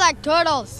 like turtles.